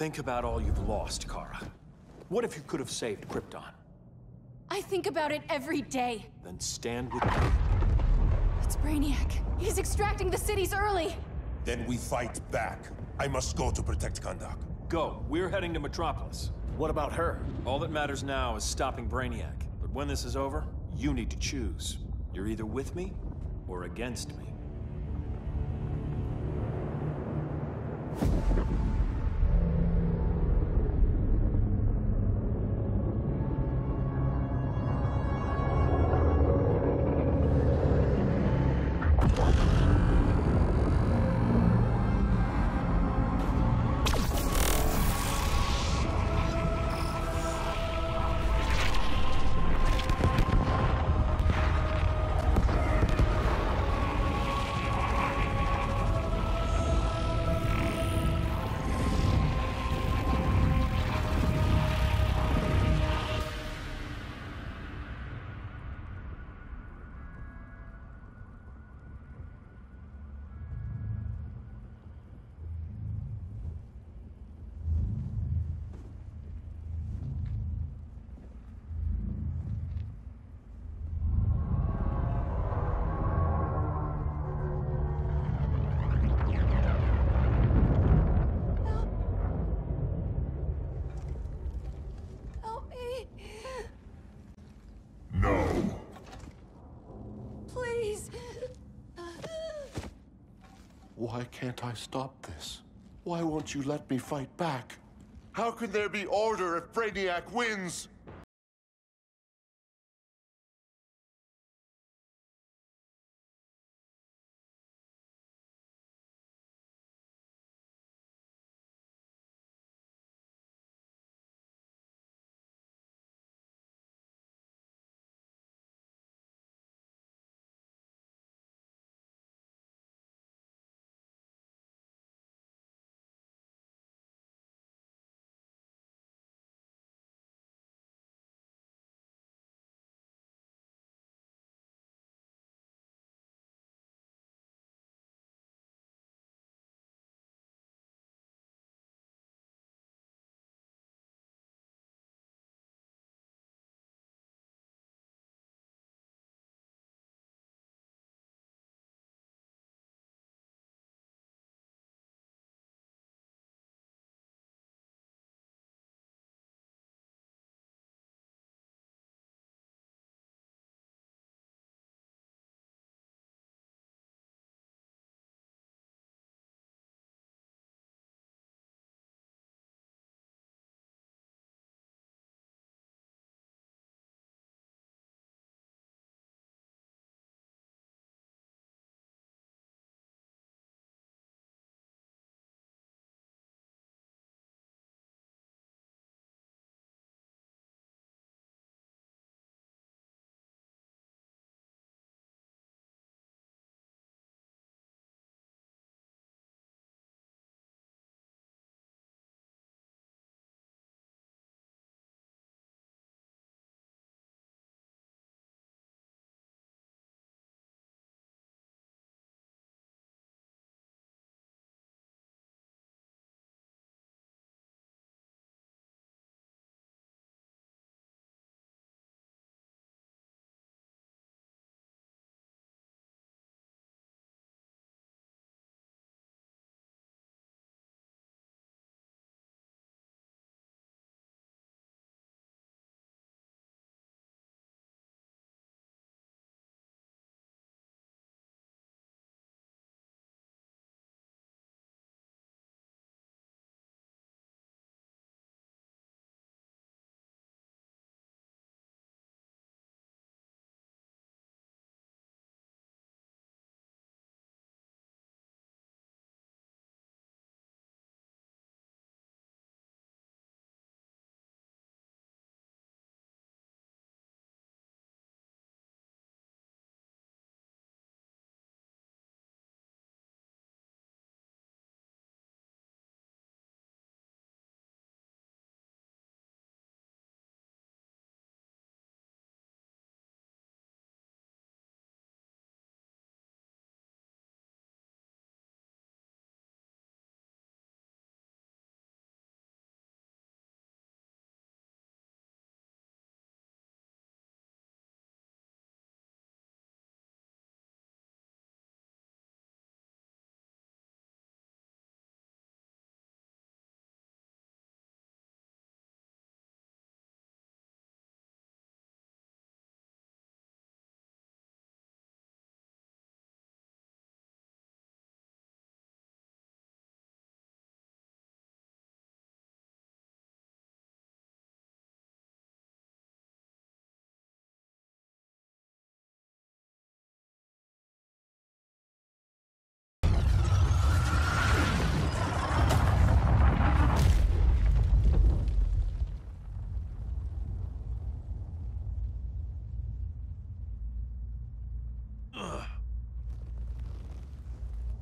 Think about all you've lost, Kara. What if you could have saved Krypton? I think about it every day. Then stand with me. It's Brainiac. He's extracting the cities early. Then we fight back. I must go to protect Kahndaq. Go. We're heading to Metropolis. What about her? All that matters now is stopping Brainiac. But when this is over, you need to choose. You're either with me or against me. Why can't I stop this? Why won't you let me fight back? How can there be order if Brainiac wins?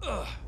Ugh.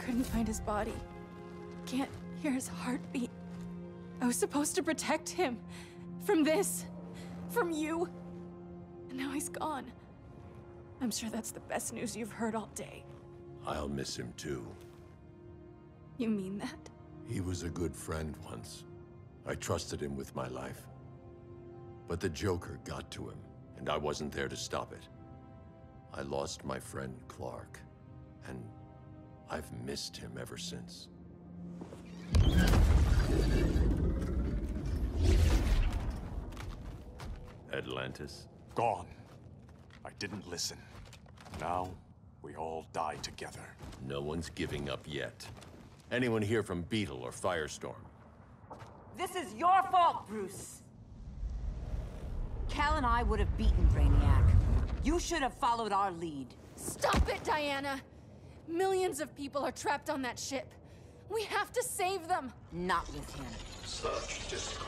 Couldn't find his body. Can't hear his heartbeat. I was supposed to protect him. From this. From you. And now he's gone. I'm sure that's the best news you've heard all day. I'll miss him too. You mean that? He was a good friend once. I trusted him with my life. But the Joker got to him, and I wasn't there to stop it. I lost my friend Clark, and I've missed him ever since. Atlantis? Gone. I didn't listen. Now, we all die together. No one's giving up yet. Anyone here from Beetle or Firestorm? This is your fault, Bruce. Kal and I would have beaten Brainiac. You should have followed our lead. Stop it, Diana! Millions of people are trapped on that ship. We have to save them! Not with him. Such discord.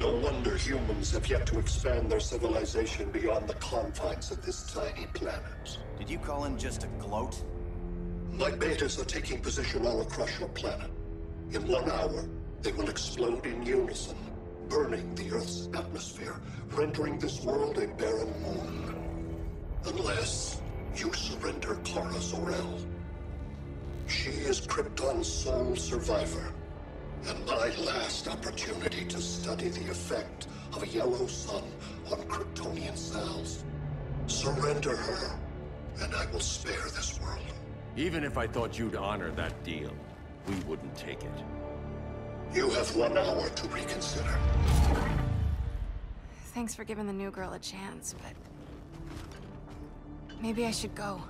No wonder humans have yet to expand their civilization beyond the confines of this tiny planet. Did you call in just a gloat? My betas are taking position all across your planet. In one hour, they will explode in unison, burning the Earth's atmosphere, rendering this world a barren moon. Unless you surrender Kara Zor-El. She is Krypton's sole survivor, and my last opportunity to study the effect of a yellow sun on Kryptonian cells. Surrender her, and I will spare this world. Even if I thought you'd honor that deal, we wouldn't take it. You have one hour to reconsider. Thanks for giving the new girl a chance, but... Maybe I should go.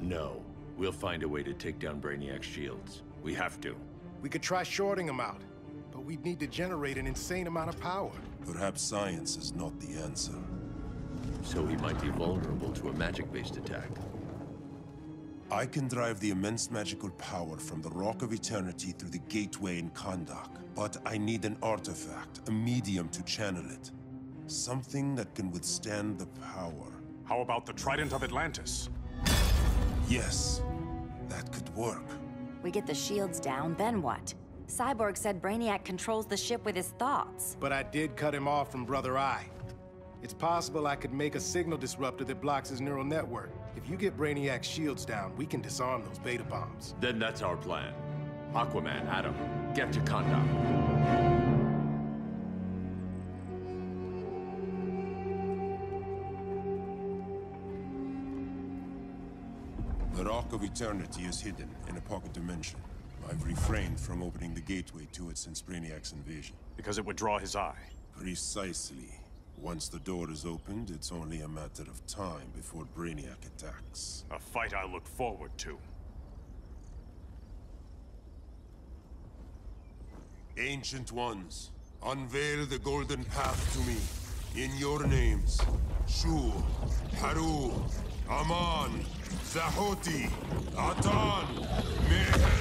No. We'll find a way to take down Brainiac's shields. We have to. We could try shorting him out, but we'd need to generate an insane amount of power. Perhaps science is not the answer. So he might be vulnerable to a magic-based attack. I can drive the immense magical power from the Rock of Eternity through the gateway in Kahndaq. But I need an artifact, a medium to channel it. Something that can withstand the power. How about the Trident of Atlantis? Yes, that could work. We get the shields down, then what? Cyborg said Brainiac controls the ship with his thoughts. But I did cut him off from Brother Eye. It's possible I could make a signal disruptor that blocks his neural network. If you get Brainiac's shields down, we can disarm those beta bombs. Then that's our plan. Aquaman, Adam, get to Kahndaq. The Rock of Eternity is hidden in a pocket dimension. I've refrained from opening the gateway to it since Brainiac's invasion. Because it would draw his eye. Precisely. Once the door is opened, it's only a matter of time before Brainiac attacks. A fight I look forward to. Ancient Ones, unveil the golden path to me. In your names, Shur, Haru, Aman, Zahoti, Atan, Mehen.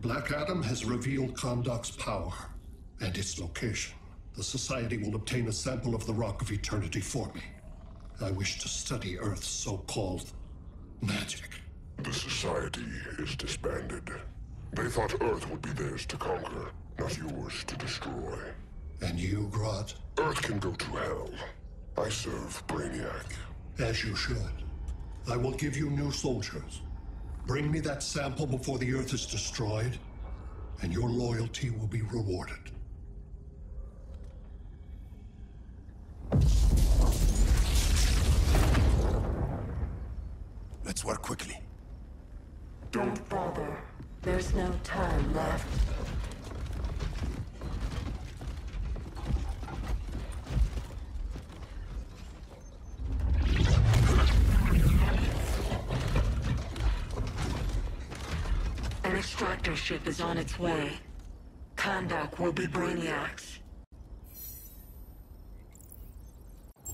Black Adam has revealed Kahndaq's power and its location. The Society will obtain a sample of the Rock of Eternity for me. I wish to study Earth's so-called magic. The Society is disbanded. They thought Earth would be theirs to conquer, not yours to destroy. And you, Grodd? Earth can go to hell. I serve Brainiac. As you should. I will give you new soldiers. Bring me that sample before the Earth is destroyed, and your loyalty will be rewarded. Let's work quickly. Don't bother. There's no time left. An extractor ship is on its way. Kahndaq will be Brainiac's.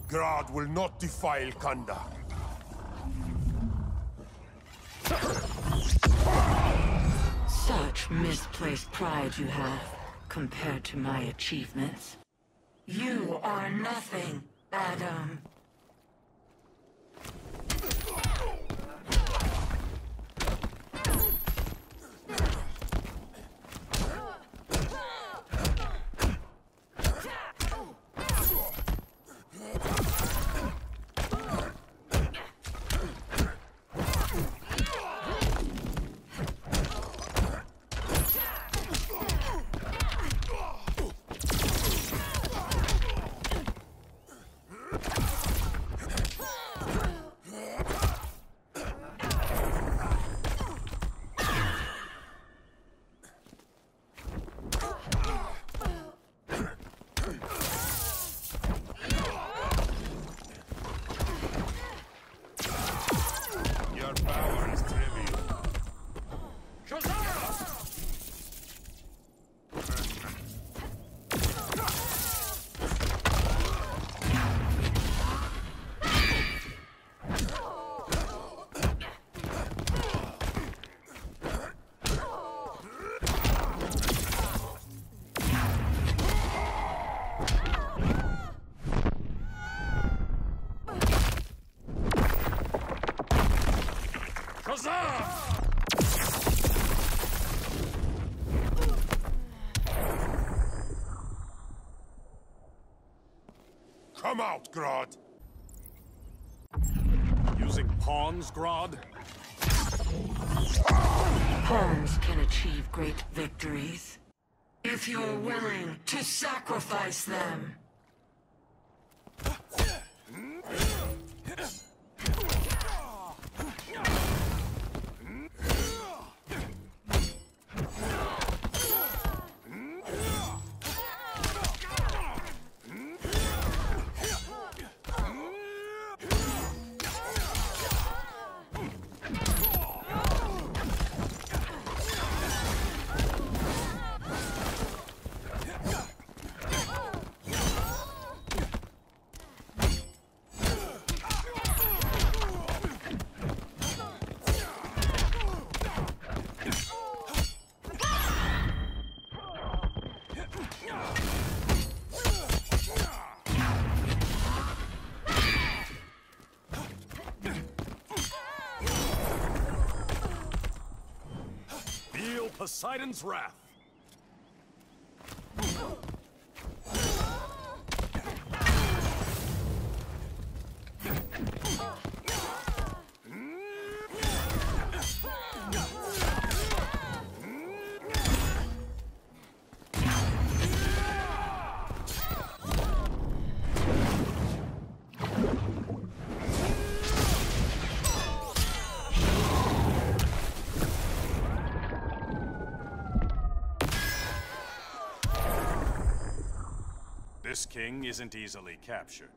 Grodd will not defile Kahndaq. Such misplaced pride you have, compared to my achievements. You are nothing, Adam. Come out, Grodd! Using pawns, Grodd? Pawns can achieve great victories. If you're willing to sacrifice them. Hmm? Poseidon's wrath. This king isn't easily captured.